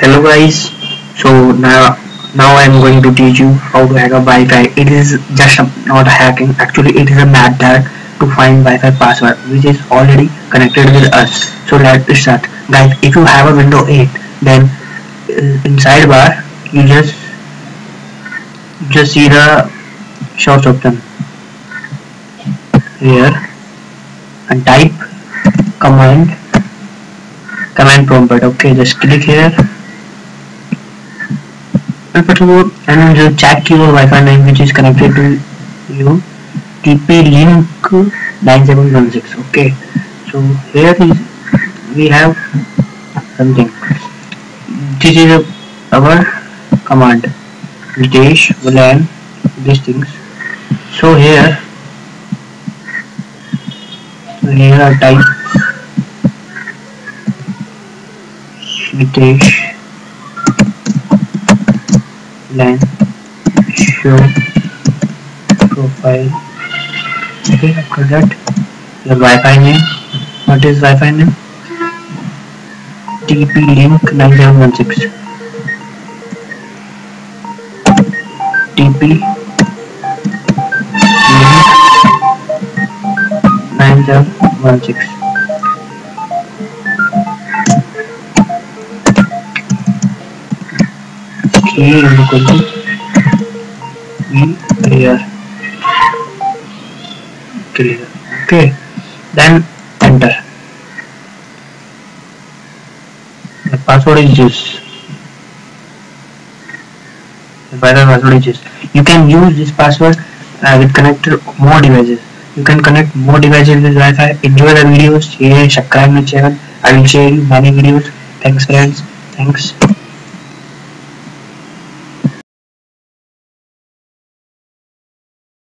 hello guys. So now now i'm going to teach you how to hack a wi-fi. It is just not hacking. Actually it is a mad hack to find wi-fi password which is already connected with us. So let's start guys if you have a window 8 then uh, in sidebar you just just see the short option. Here and type command command prompt. Okay just click here of all and you check your Wi-Fi name which is connected to you. TP link 9716 okay. So here is. We have something. This is a, our command. Dash WLAN these things. So here here I type netsh line show profile okay after that your Wi-Fi name what is Wi-Fi name TP link 9716 TP link 9716 to e here clear okay then enter the password is this the password is this you can use this password uh, with connected more devices. You can connect more devices with Wi-Fi. Enjoy the videos. Share subscribe my channel. I will share you many videos. Thanks friends. Thanks